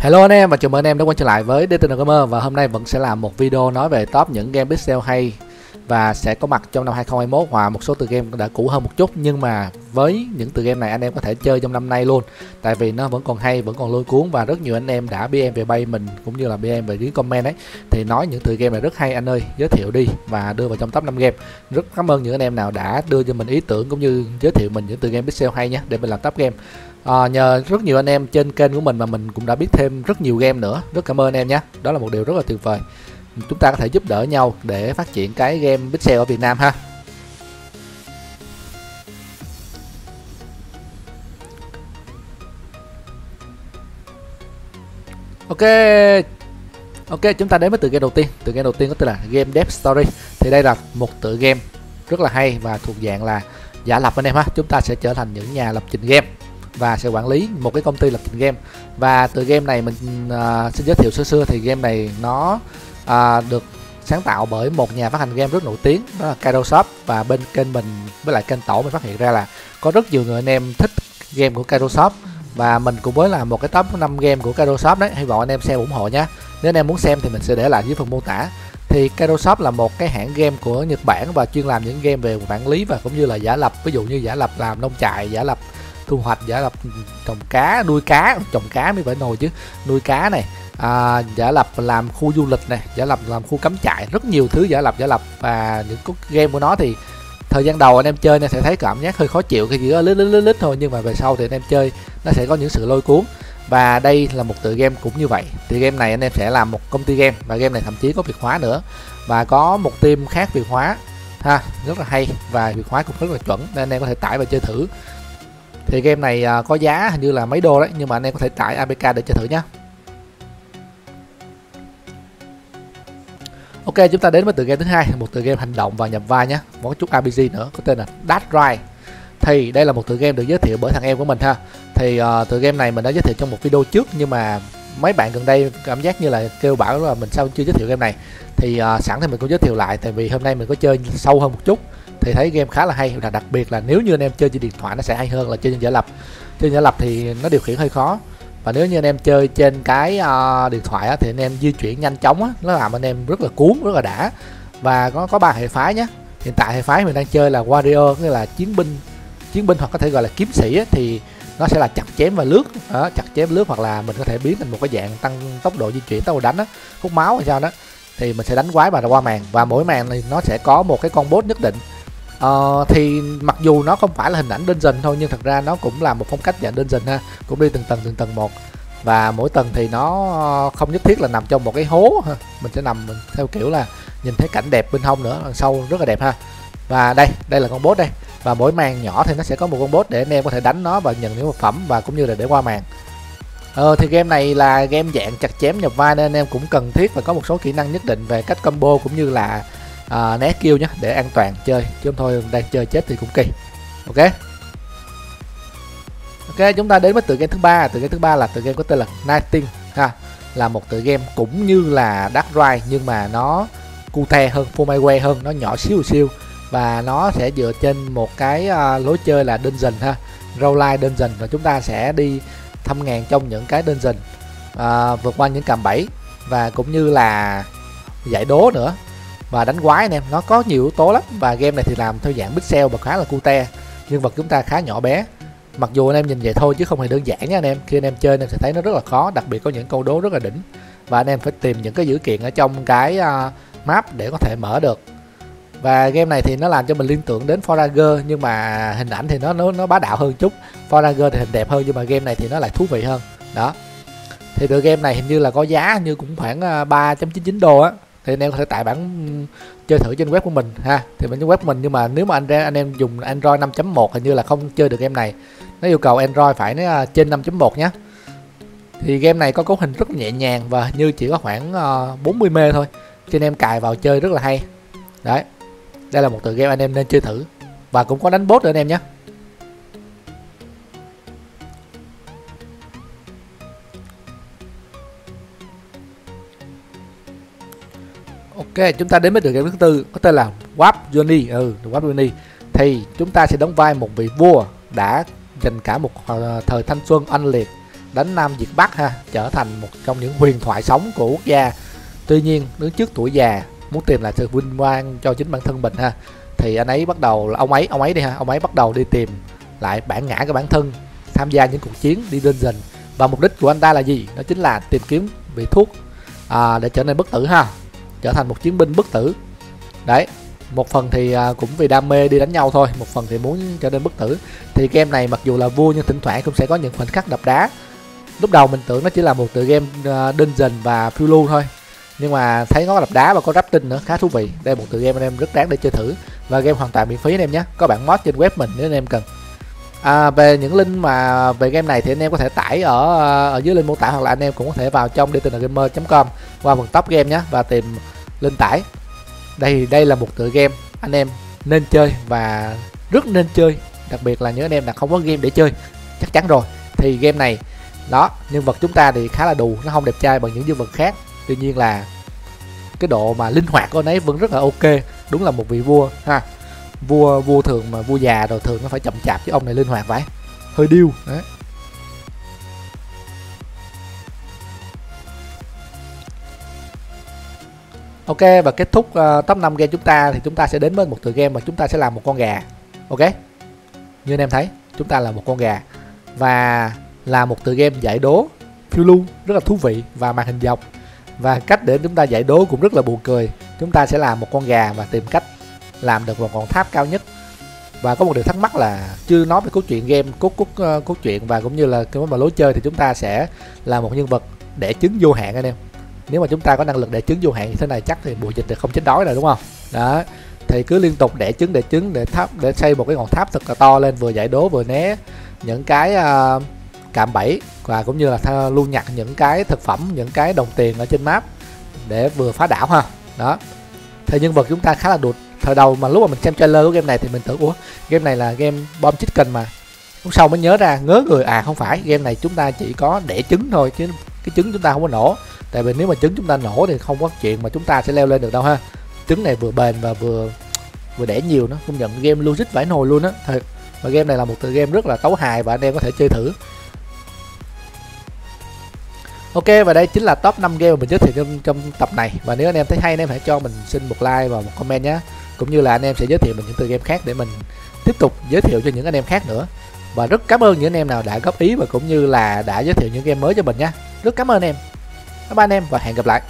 Hello anh em và chào mừng anh em đã quay trở lại với DTN Gamer và hôm nay vẫn sẽ làm một video nói về top những game pixel hay và sẽ có mặt trong năm 2021 và một số tựa game đã cũ hơn một chút, nhưng mà với những tựa game này anh em có thể chơi trong năm nay luôn, tại vì nó vẫn còn hay, vẫn còn lôi cuốn và rất nhiều anh em đã BM về bay mình cũng như là BM về dưới comment ấy. Thì nói những tựa game này rất hay anh ơi, giới thiệu đi và đưa vào trong top 5 game. Rất cảm ơn những anh em nào đã đưa cho mình ý tưởng cũng như giới thiệu mình những tựa game pixel hay nhé, để mình làm top game à, nhờ rất nhiều anh em trên kênh của mình mà mình cũng đã biết thêm rất nhiều game nữa. Rất cảm ơn anh em nhé. Đó là một điều rất là tuyệt vời. Chúng ta có thể giúp đỡ nhau để phát triển cái game pixel ở Việt Nam ha. Ok. Ok chúng ta đến với tựa game đầu tiên. Tựa game đầu tiên có tên là Game Dev Story. Thì đây là một tựa game rất là hay và thuộc dạng là giả lập anh em ha. Chúng ta sẽ trở thành những nhà lập trình game và sẽ quản lý một cái công ty lập trình game. Và từ game này mình uh, xin giới thiệu sơ sơ thì game này nó uh, được sáng tạo bởi một nhà phát hành game rất nổi tiếng đó là Kairosoft và bên kênh mình với lại kênh tổ mình phát hiện ra là có rất nhiều người anh em thích game của Kairosoft và mình cũng mới làm một cái top 5 game của Kairosoft đấy. Hy vọng anh em xem ủng hộ nhé nếu anh em muốn xem thì mình sẽ để lại dưới phần mô tả. Thì Kairosoft là một cái hãng game của Nhật Bản và chuyên làm những game về quản lý và cũng như là giả lập. Ví dụ như giả lập làm nông trại giả lập thu hoạch giả lập trồng cá nuôi cá trồng cá mới phải nồi chứ. Nuôi cá này à, giả lập làm khu du lịch này giả lập làm khu cắm trại rất nhiều thứ giả lập giả lập. Và những cái game của nó thì thời gian đầu anh em chơi nên sẽ thấy cảm giác hơi khó chịu khi chỉ có lít lít lít lít thôi nhưng mà về sau thì anh em chơi nó sẽ có những sự lôi cuốn. Và đây là một tựa game cũng như vậy. Thì game này anh em sẽ làm một công ty game và game này thậm chí có việt hóa nữa. Và có một team khác việt hóa. Ha rất là hay và việt hóa cũng rất là chuẩn nên anh em có thể tải và chơi thử thì game này à, có giá hình như là mấy đô đấy nhưng mà anh em có thể tải APK để chơi thử nhé Ok chúng ta đến với tựa game thứ hai một tựa game hành động và nhập vai nhé một chút RPG nữa có tên là Dash Ride thì đây là một tựa game được giới thiệu bởi thằng em của mình ha. Thì uh, tựa game này mình đã giới thiệu trong một video trước nhưng mà mấy bạn gần đây cảm giác như là kêu bảo là mình sao chưa giới thiệu game này. Thì uh, sẵn thì mình cũng giới thiệu lại tại vì hôm nay mình có chơi sâu hơn một chút thì thấy game khá là hay và đặc biệt là nếu như anh em chơi trên điện thoại nó sẽ hay hơn là chơi trên giả lập. Chơi giả lập thì nó điều khiển hơi khó. Và nếu như anh em chơi trên cái uh, điện thoại á, thì anh em di chuyển nhanh chóng á, nó làm anh em rất là cuốn rất là đã. Và có có ba hệ phái nhé hiện tại hệ phái mình đang chơi là warrior nghĩa là chiến binh chiến binh hoặc có thể gọi là kiếm sĩ á, thì nó sẽ là chặt chém và lướt. Đó, chặt chém lướt hoặc là mình có thể biến thành một cái dạng tăng tốc độ di chuyển tốc độ đánh á hút máu hay sao đó thì mình sẽ đánh quái và qua màn. Và mỗi màn thì nó sẽ có một cái con boss nhất định uh, thì mặc dù nó không phải là hình ảnh đơn thôi nhưng thật ra nó cũng là một phong cách dạng đơn ha. Cũng đi từng tầng từng tầng một. Và mỗi tầng thì nó ờ, không nhất thiết là nằm trong một cái hố ha. mình sẽ nằm theo kiểu là nhìn thấy cảnh đẹp bên hông nữa đằng sau rất là đẹp ha. Và đây đây là con boss đây. Và mỗi màn nhỏ thì nó sẽ có một con boss để anh em có thể đánh nó và nhận những vật phẩm và cũng như là để qua màn. Ờ thì game này là game dạng chặt chém nhập vai nên anh em cũng cần thiết và có một số kỹ năng nhất định về cách combo cũng như là à, né kêu nhé để an toàn chơi. Chứ không thôi đang chơi chết thì cũng kỳ. Ok? Ok chúng ta đến với tựa game thứ ba. Tựa game thứ ba là tựa game có tên là Nighting ha. Là một tựa game cũng như là Dark Ride nhưng mà nó cute hơn Formiway hơn nó nhỏ xíu xíu. Và nó sẽ dựa trên một cái uh, lối chơi là dungeon ha. Roguelike dungeon. Và chúng ta sẽ đi thăm ngàn trong những cái dungeon uh, vượt qua những cạm bẫy. Và cũng như là giải đố nữa và đánh quái anh em nó có nhiều yếu tố lắm. Và game này thì làm theo dạng pixel và khá là cute. Nhân vật chúng ta khá nhỏ bé. Mặc dù anh em nhìn vậy thôi chứ không hề đơn giản nha anh em. Khi anh em chơi anh em sẽ thấy nó rất là khó. Đặc biệt có những câu đố rất là đỉnh. Và anh em phải tìm những cái dữ kiện ở trong cái uh, map để có thể mở được. Và game này thì nó làm cho mình liên tưởng đến Forager nhưng mà hình ảnh thì nó nó nó bá đạo hơn chút. Forager thì hình đẹp hơn nhưng mà game này thì nó lại thú vị hơn. Đó. Thì tựa game này hình như là có giá như cũng khoảng à, 3.99 đô á thì anh em có thể tải bản ừ, chơi thử trên web của mình ha. Thì mình trên web của mình nhưng mà nếu mà anh anh em dùng Android 5.1 hình như là không chơi được game này. Nó yêu cầu Android phải nó trên 5.1 nhé thì game này có cấu hình rất nhẹ nhàng và như chỉ có khoảng ờ, uh, 40 mê thôi. Cho anh em cài vào chơi rất là hay. Đấy đây là một tựa game anh em nên chơi thử. Và cũng có đánh bốt nữa anh em nhé Ok, chúng ta đến với tựa game thứ tư có tên là Warp Journey. Ừ, Warp Journey. Thì chúng ta sẽ đóng vai một vị vua đã dành cả một ờ, thời thanh xuân oanh liệt đánh Nam diệt Bắc ha trở thành một trong những huyền thoại sống của quốc gia tuy nhiên đứng trước tuổi già muốn tìm lại sự vinh quang cho chính bản thân mình ha thì anh ấy bắt đầu ông ấy ông ấy đi ha ông ấy bắt đầu đi tìm lại bản ngã của bản thân tham gia những cuộc chiến đi lên dần và mục đích của anh ta là gì đó chính là tìm kiếm vị thuốc à, để trở nên bất tử ha trở thành một chiến binh bất tử. Đấy một phần thì à, cũng vì đam mê đi đánh nhau thôi một phần thì muốn trở nên bất tử. Thì game này mặc dù là vui nhưng thỉnh thoảng cũng sẽ có những khoảnh khắc đập đá. Lúc đầu mình tưởng nó chỉ là một tựa game à, uh, dungeon và phiêu lưu thôi nhưng mà thấy có đập đá và có rafting nữa khá thú vị. Đây một tựa game anh em rất đáng để chơi thử và game hoàn toàn miễn phí anh em nhé. Có bản mod trên web mình nếu anh em cần à, về những link mà về game này thì anh em có thể tải ở ờ, ở dưới link mô tả hoặc là anh em cũng có thể vào trong dtngamer.com qua phần top game nhé và tìm link tải. Đây đây là một tựa game anh em nên chơi và rất nên chơi đặc biệt là những anh em là không có game để chơi chắc chắn rồi. Thì game này đó nhân vật chúng ta thì khá là đù nó không đẹp trai bằng những nhân vật khác. Tuy nhiên là cái độ mà linh hoạt của anh ấy vẫn rất là ok đúng là một vị vua ha vua vua thường mà vua già rồi thường nó phải chậm chạp chứ ông này linh hoạt vậy hơi điêu đấy. Ok và kết thúc uh, top 5 game chúng ta thì chúng ta sẽ đến với một tựa game mà chúng ta sẽ làm một con gà. Ok. Như anh em thấy, chúng ta là một con gà. Và là một tựa game giải đố phiêu lưu rất là thú vị và màn hình dọc. Và cách để chúng ta giải đố cũng rất là buồn cười. Chúng ta sẽ làm một con gà và tìm cách làm được một ngọn tháp cao nhất. Và có một điều thắc mắc là chưa nói về cốt truyện game cốt cốt uh, cốt truyện và cũng như là cái mà lối chơi thì chúng ta sẽ là một nhân vật để trứng vô hạn anh em. Nếu mà chúng ta có năng lực để trứng vô hạn như thế này chắc thì mùa dịch thì không chết đói rồi đúng không? Đó thì cứ liên tục để trứng để trứng để tháp để xây một cái ngọn tháp thật là to lên vừa giải đố vừa né những cái uh, cạm bẫy và cũng như là lưu nhặt những cái thực phẩm những cái đồng tiền ở trên map để vừa phá đảo ha. Đó thì nhân vật chúng ta khá là đột thời đầu mà lúc mà mình xem trailer của game này thì mình tưởng ủa game này là game bom chicken mà. Lúc sau mới nhớ ra ngớ người à không phải game này chúng ta chỉ có đẻ trứng thôi chứ cái trứng chúng ta không có nổ. Tại vì nếu mà trứng chúng ta nổ thì không có chuyện mà chúng ta sẽ leo lên được đâu ha. Trứng này vừa bền và vừa vừa đẻ nhiều nó công nhận game logic vãi nồi luôn á. Thật và game này là một tựa game rất là tấu hài và anh em có thể chơi thử. Ok và đây chính là top 5 game mà mình giới thiệu trong, trong tập này. Và nếu anh em thấy hay anh em hãy cho mình xin một like và một comment nhé cũng như là anh em sẽ giới thiệu mình những tựa game khác để mình tiếp tục giới thiệu cho những anh em khác nữa. Và rất cảm ơn những anh em nào đã góp ý và cũng như là đã giới thiệu những game mới cho mình nha. Rất cảm ơn em. Các bye anh em và hẹn gặp lại.